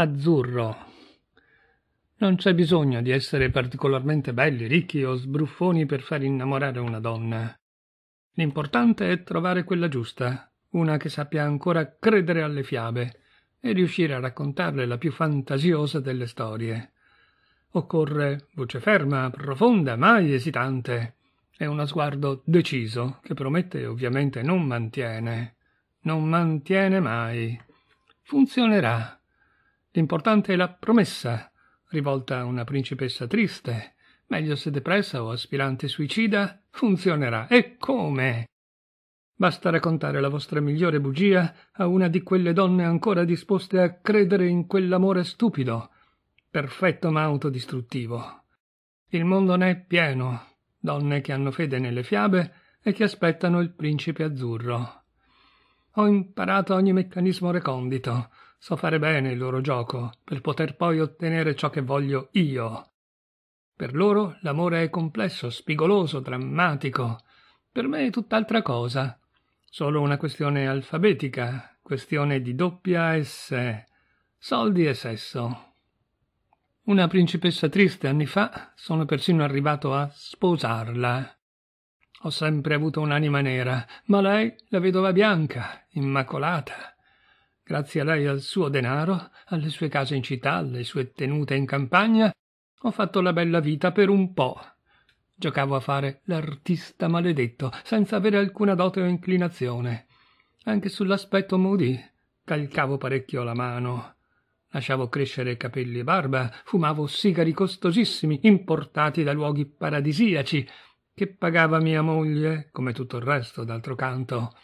Azzurro. Non c'è bisogno di essere particolarmente belli, ricchi o sbruffoni per far innamorare una donna. L'importante è trovare quella giusta, una che sappia ancora credere alle fiabe e riuscire a raccontarle la più fantasiosa delle storie. Occorre voce ferma, profonda, mai esitante, e uno sguardo deciso, che promette e ovviamente non mantiene. Non mantiene mai. Funzionerà. L'importante è la promessa, rivolta a una principessa triste, meglio se depressa o aspirante suicida, funzionerà. E come? Basta raccontare la vostra migliore bugia a una di quelle donne ancora disposte a credere in quell'amore stupido, perfetto ma autodistruttivo. Il mondo ne è pieno, donne che hanno fede nelle fiabe e che aspettano il principe azzurro. Ho imparato ogni meccanismo recondito, so fare bene il loro gioco, per poter poi ottenere ciò che voglio io. Per loro l'amore è complesso, spigoloso, drammatico. Per me è tutt'altra cosa. Solo una questione alfabetica, questione di doppia S, soldi e sesso. Una principessa triste anni fa sono persino arrivato a sposarla. Ho sempre avuto un'anima nera, ma lei, la vedova bianca, immacolata. Grazie a lei e al suo denaro, alle sue case in città, alle sue tenute in campagna, ho fatto la bella vita per un po'. Giocavo a fare l'artista maledetto, senza avere alcuna dote o inclinazione. Anche sull'aspetto moody calcavo parecchio la mano. Lasciavo crescere capelli e barba, fumavo sigari costosissimi, importati da luoghi paradisiaci, che pagava mia moglie, come tutto il resto, d'altro canto.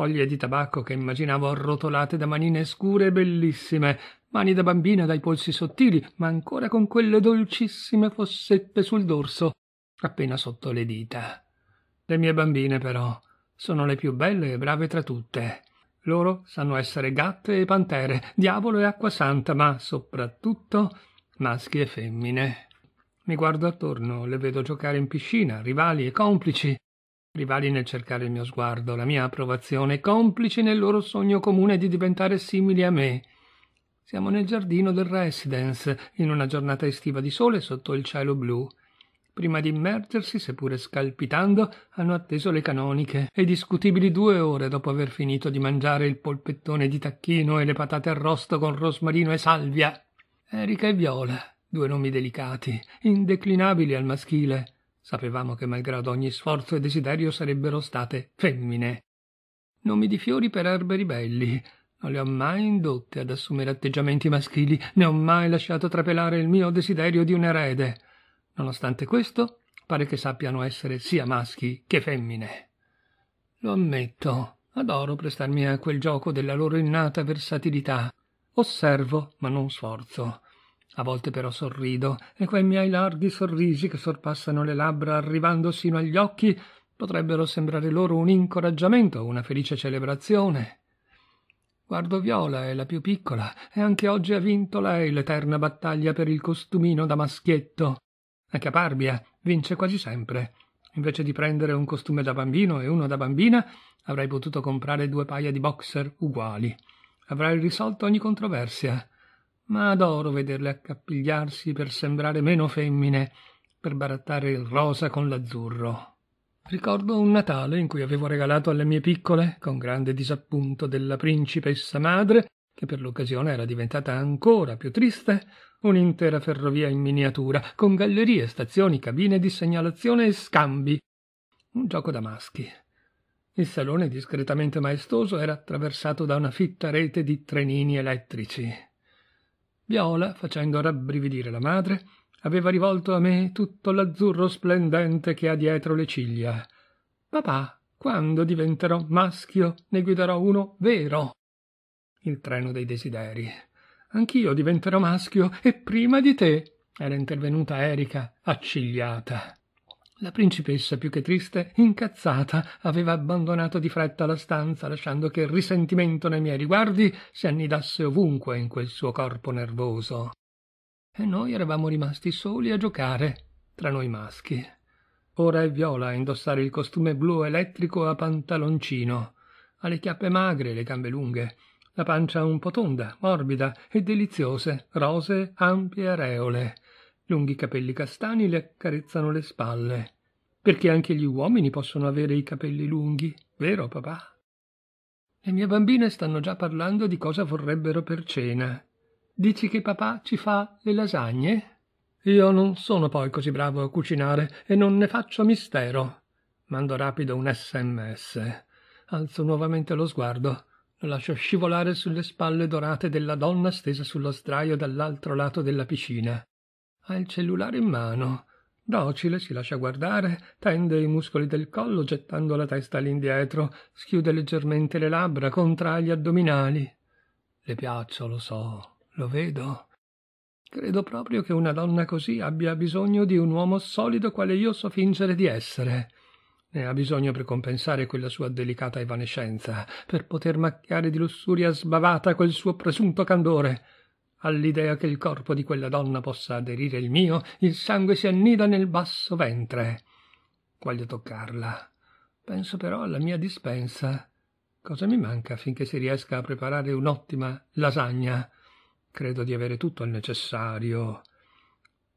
Foglie di tabacco che immaginavo arrotolate da manine scure e bellissime, mani da bambina dai polsi sottili, ma ancora con quelle dolcissime fossette sul dorso, appena sotto le dita. Le mie bambine, però, sono le più belle e brave tra tutte. Loro sanno essere gatte e pantere, diavolo e acqua santa, ma soprattutto maschi e femmine. Mi guardo attorno, le vedo giocare in piscina, rivali e complici. Rivali nel cercare il mio sguardo, la mia approvazione, complici nel loro sogno comune di diventare simili a me. Siamo nel giardino del residence, in una giornata estiva di sole sotto il cielo blu. Prima di immergersi, seppure scalpitando, hanno atteso le canoniche e discutibili due ore dopo aver finito di mangiare il polpettone di tacchino e le patate arrosto con rosmarino e salvia. Erika e Viola, due nomi delicati, indeclinabili al maschile. Sapevamo che malgrado ogni sforzo e desiderio sarebbero state femmine. Nomi di fiori per erbe ribelli. Non le ho mai indotte ad assumere atteggiamenti maschili, né ho mai lasciato trapelare il mio desiderio di un erede. Nonostante questo, pare che sappiano essere sia maschi che femmine. Lo ammetto, adoro prestarmi a quel gioco della loro innata versatilità. Osservo, ma non sforzo. A volte però sorrido, e quei miei larghi sorrisi che sorpassano le labbra arrivando sino agli occhi potrebbero sembrare loro un incoraggiamento, una felice celebrazione. Guardo Viola, è la più piccola, e anche oggi ha vinto lei l'eterna battaglia per il costumino da maschietto. A Caparbia vince quasi sempre. Invece di prendere un costume da bambino e uno da bambina, avrei potuto comprare due paia di boxer uguali. Avrei risolto ogni controversia. Ma adoro vederle accappigliarsi per sembrare meno femmine, per barattare il rosa con l'azzurro. Ricordo un Natale in cui avevo regalato alle mie piccole, con grande disappunto della principessa madre, che per l'occasione era diventata ancora più triste, un'intera ferrovia in miniatura, con gallerie, stazioni, cabine di segnalazione e scambi. Un gioco da maschi. Il salone, discretamente maestoso, era attraversato da una fitta rete di trenini elettrici. Viola, facendo rabbrividire la madre, aveva rivolto a me tutto l'azzurro splendente che ha dietro le ciglia. Papà, quando diventerò maschio, ne guiderò uno vero il treno dei desideri. Anch'io diventerò maschio e prima di te era intervenuta Erika, accigliata. La principessa, più che triste, incazzata, aveva abbandonato di fretta la stanza, lasciando che il risentimento nei miei riguardi si annidasse ovunque in quel suo corpo nervoso. E noi eravamo rimasti soli a giocare, tra noi maschi. Ora è Viola a indossare il costume blu elettrico a pantaloncino, ha le chiappe magre le gambe lunghe, la pancia un po' tonda, morbida e deliziose, rose, ampie areole. Lunghi capelli castani le accarezzano le spalle. Perché anche gli uomini possono avere i capelli lunghi, vero papà? Le mie bambine stanno già parlando di cosa vorrebbero per cena. Dici che papà ci fa le lasagne? Io non sono poi così bravo a cucinare e non ne faccio mistero. Mando rapido un sms. Alzo nuovamente lo sguardo. Lo lascio scivolare sulle spalle dorate della donna stesa sullo sdraio dall'altro lato della piscina. Ha il cellulare in mano. Docile, si lascia guardare, tende i muscoli del collo gettando la testa all'indietro, schiude leggermente le labbra, contrae gli addominali. Le piaccio, lo so, lo vedo. Credo proprio che una donna così abbia bisogno di un uomo solido quale io so fingere di essere. Ne ha bisogno per compensare quella sua delicata evanescenza, per poter macchiare di lussuria sbavata quel suo presunto candore. All'idea che il corpo di quella donna possa aderire il mio, il sangue si annida nel basso ventre. Voglio toccarla. Penso però alla mia dispensa. Cosa mi manca affinché si riesca a preparare un'ottima lasagna? Credo di avere tutto il necessario.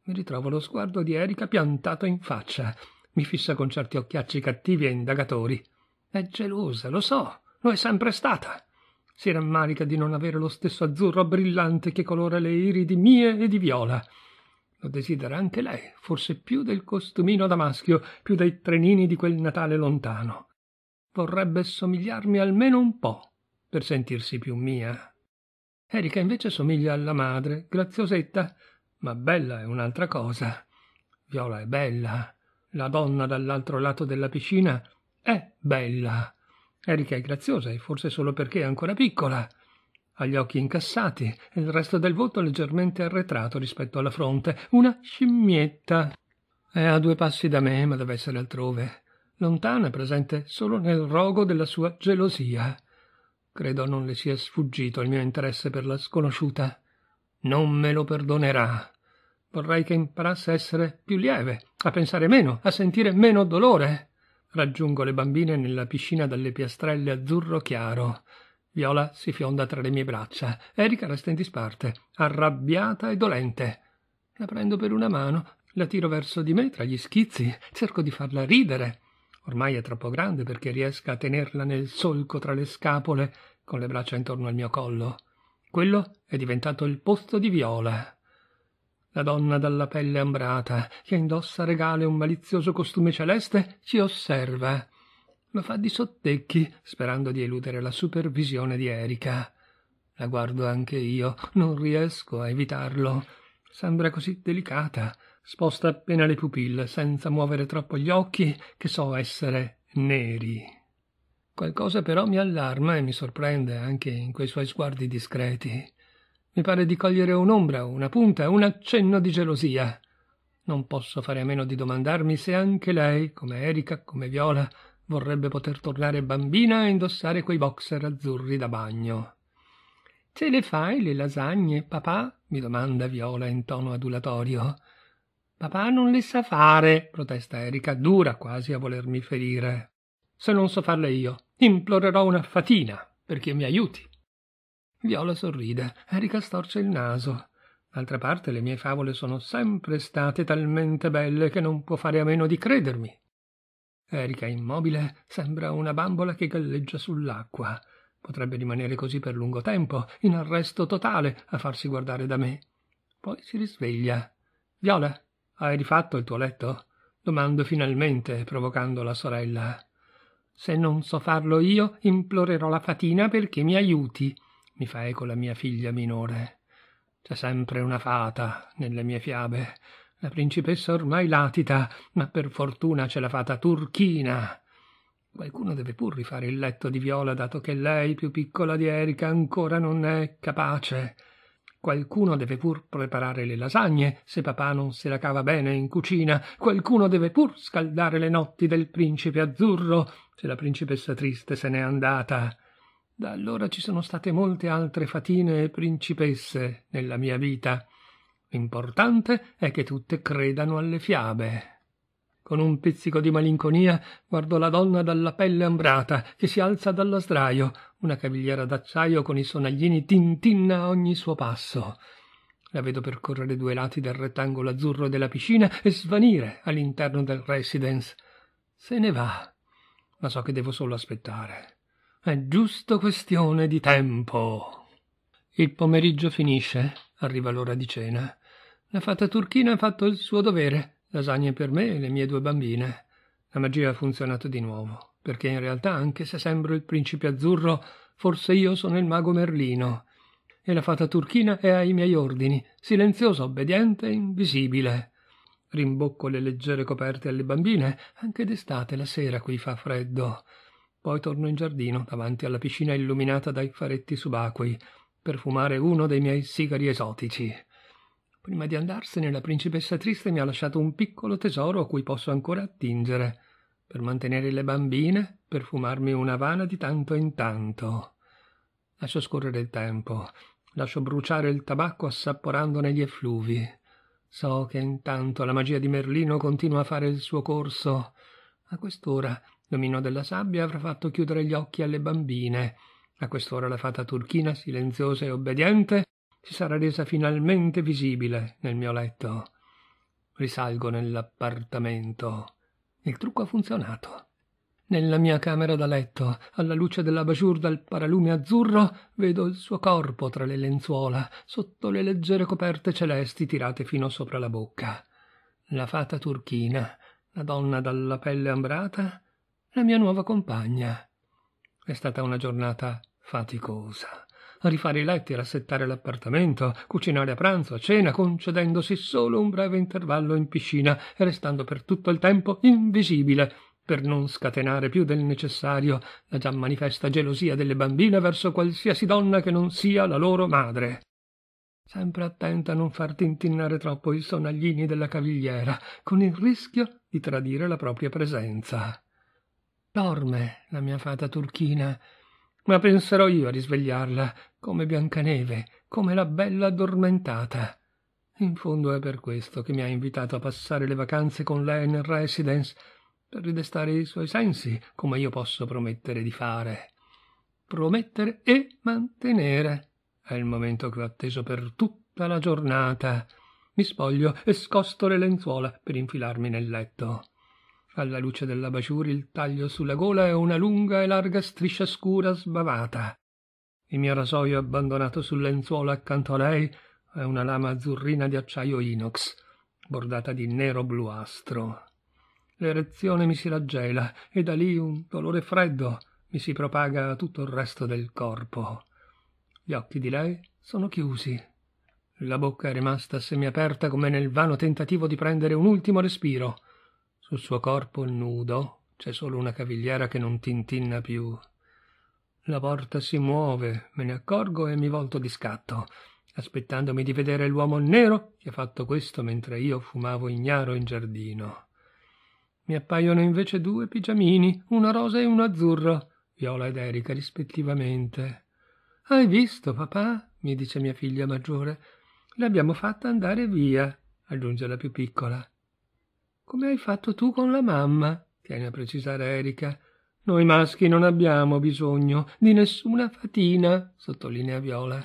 Mi ritrovo lo sguardo di Erika piantato in faccia mi fissa con certi occhiacci cattivi e indagatori. È gelosa, lo so, lo è sempre stata. Si rammarica di non avere lo stesso azzurro brillante che colora le iridi mie e di viola. Lo desidera anche lei, forse più del costumino da maschio, più dei trenini di quel Natale lontano. Vorrebbe somigliarmi almeno un po', per sentirsi più mia. Erika invece somiglia alla madre, graziosetta, ma bella è un'altra cosa. Viola è bella, la donna dall'altro lato della piscina è bella. Erika è graziosa e forse solo perché è ancora piccola. Ha gli occhi incassati e il resto del volto leggermente arretrato rispetto alla fronte. Una scimmietta. È a due passi da me, ma deve essere altrove. Lontana, presente solo nel rogo della sua gelosia. Credo non le sia sfuggito il mio interesse per la sconosciuta. Non me lo perdonerà. Vorrei che imparasse a essere più lieve, a pensare meno, a sentire meno dolore. Raggiungo le bambine nella piscina dalle piastrelle azzurro chiaro. Viola si fionda tra le mie braccia. Erika resta in disparte, arrabbiata e dolente. La prendo per una mano, la tiro verso di me tra gli schizzi, cerco di farla ridere. Ormai è troppo grande perché riesca a tenerla nel solco tra le scapole, con le braccia intorno al mio collo. Quello è diventato il posto di Viola la donna dalla pelle ambrata, che indossa regale un malizioso costume celeste, ci osserva. Lo fa di sottecchi, sperando di eludere la supervisione di Erika. La guardo anche io, non riesco a evitarlo. Sembra così delicata, sposta appena le pupille, senza muovere troppo gli occhi, che so essere neri. Qualcosa però mi allarma e mi sorprende anche in quei suoi sguardi discreti. Mi pare di cogliere un'ombra, una punta, un accenno di gelosia. Non posso fare a meno di domandarmi se anche lei, come Erika, come Viola, vorrebbe poter tornare bambina e indossare quei boxer azzurri da bagno. Ce le fai le lasagne, papà? mi domanda Viola in tono adulatorio. Papà non le sa fare, protesta Erika, dura quasi a volermi ferire. Se non so farle io, implorerò una fatina perché mi aiuti. Viola sorride, Erika storce il naso. D'altra parte le mie favole sono sempre state talmente belle che non può fare a meno di credermi. Erika, immobile, sembra una bambola che galleggia sull'acqua. Potrebbe rimanere così per lungo tempo, in arresto totale, a farsi guardare da me. Poi si risveglia. Viola, hai rifatto il tuo letto? Domando finalmente, provocando la sorella. Se non so farlo io, implorerò la fatina perché mi aiuti mi fa eco la mia figlia minore. C'è sempre una fata nelle mie fiabe. La principessa ormai latita, ma per fortuna c'è la fata turchina. Qualcuno deve pur rifare il letto di Viola, dato che lei, più piccola di Erika, ancora non è capace. Qualcuno deve pur preparare le lasagne, se papà non se la cava bene in cucina. Qualcuno deve pur scaldare le notti del principe azzurro, se la principessa triste se n'è andata. Da allora ci sono state molte altre fatine e principesse nella mia vita. L'importante è che tutte credano alle fiabe. Con un pizzico di malinconia guardo la donna dalla pelle ambrata che si alza dallo sdraio, una cavigliera d'acciaio con i sonaglini tintinna a ogni suo passo. La vedo percorrere due lati del rettangolo azzurro della piscina e svanire all'interno del residence. Se ne va, ma so che devo solo aspettare. È giusto questione di tempo. Il pomeriggio finisce, arriva l'ora di cena. La fata turchina ha fatto il suo dovere, lasagne per me e le mie due bambine. La magia ha funzionato di nuovo, perché in realtà, anche se sembro il principe azzurro, forse io sono il mago Merlino. E la fata turchina è ai miei ordini, silenziosa, obbediente e invisibile. Rimbocco le leggere coperte alle bambine, anche d'estate la sera qui fa freddo. Poi torno in giardino, davanti alla piscina illuminata dai faretti subacquei, per fumare uno dei miei sigari esotici. Prima di andarsene la principessa triste mi ha lasciato un piccolo tesoro a cui posso ancora attingere, per mantenere le bambine, per fumarmi una vana di tanto in tanto. Lascio scorrere il tempo, lascio bruciare il tabacco assaporandone gli effluvi. So che intanto la magia di Merlino continua a fare il suo corso. A quest'ora l'omino della sabbia avrà fatto chiudere gli occhi alle bambine. A quest'ora la fata turchina, silenziosa e obbediente, si sarà resa finalmente visibile nel mio letto. Risalgo nell'appartamento. Il trucco ha funzionato. Nella mia camera da letto, alla luce dell'abajur dal paralume azzurro, vedo il suo corpo tra le lenzuola, sotto le leggere coperte celesti tirate fino sopra la bocca. La fata turchina, la donna dalla pelle ambrata, la mia nuova compagna. È stata una giornata faticosa rifare i letti, rassettare l'appartamento, cucinare a pranzo, a cena, concedendosi solo un breve intervallo in piscina e restando per tutto il tempo invisibile, per non scatenare più del necessario la già manifesta gelosia delle bambine verso qualsiasi donna che non sia la loro madre. Sempre attenta a non far tintinnare troppo i sonaglini della cavigliera, con il rischio di tradire la propria presenza. Dorme la mia fata turchina, ma penserò io a risvegliarla, come Biancaneve, come la bella addormentata. In fondo è per questo che mi ha invitato a passare le vacanze con lei nel residence, per ridestare i suoi sensi, come io posso promettere di fare. Promettere e mantenere. È il momento che ho atteso per tutta la giornata. Mi spoglio e scosto le lenzuola per infilarmi nel letto. Alla luce della baciuri il taglio sulla gola è una lunga e larga striscia scura sbavata. Il mio rasoio abbandonato sul lenzuolo accanto a lei è una lama azzurrina di acciaio inox, bordata di nero bluastro. L'erezione mi si raggela e da lì un dolore freddo mi si propaga a tutto il resto del corpo. Gli occhi di lei sono chiusi. La bocca è rimasta semiaperta come nel vano tentativo di prendere un ultimo respiro. Sul suo corpo nudo c'è solo una cavigliera che non tintinna più. La porta si muove, me ne accorgo e mi volto di scatto, aspettandomi di vedere l'uomo nero che ha fatto questo mentre io fumavo ignaro in giardino. Mi appaiono invece due pigiamini, uno rosa e uno azzurro, Viola ed Erika rispettivamente. Hai visto, papà? mi dice mia figlia maggiore. L'abbiamo fatta andare via, aggiunge la più piccola. Come hai fatto tu con la mamma? tiene a precisare Erika. Noi maschi non abbiamo bisogno di nessuna fatina, sottolinea Viola.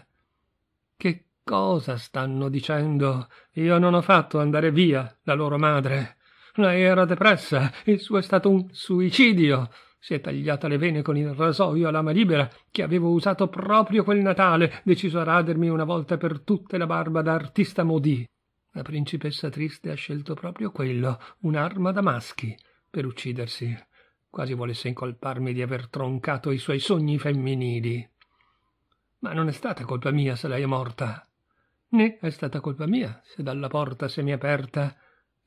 Che cosa stanno dicendo? Io non ho fatto andare via la loro madre. Lei era depressa, il suo è stato un suicidio. Si è tagliata le vene con il rasoio a lama libera che avevo usato proprio quel Natale, deciso a radermi una volta per tutte la barba da artista modì. La principessa triste ha scelto proprio quello, un'arma da maschi, per uccidersi. Quasi volesse incolparmi di aver troncato i suoi sogni femminili. Ma non è stata colpa mia se lei è morta. Né è stata colpa mia se dalla porta semiaperta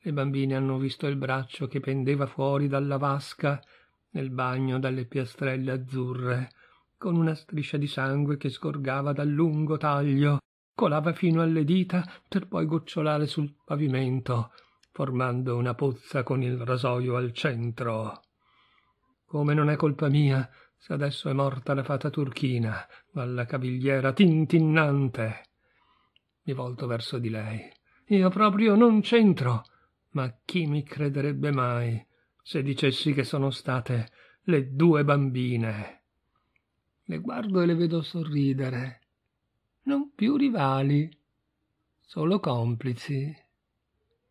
le bambine hanno visto il braccio che pendeva fuori dalla vasca nel bagno dalle piastrelle azzurre, con una striscia di sangue che sgorgava dal lungo taglio colava fino alle dita per poi gocciolare sul pavimento, formando una pozza con il rasoio al centro. Come non è colpa mia se adesso è morta la fata turchina dalla cavigliera tintinnante. Mi volto verso di lei. Io proprio non c'entro. Ma chi mi crederebbe mai se dicessi che sono state le due bambine? Le guardo e le vedo sorridere. Non più rivali, solo complici.